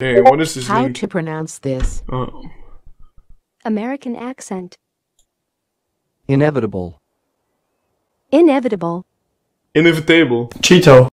Hey, what is this How to pronounce this? Oh. American accent. Inevitable. Inevitable. Inevitable. Cheeto.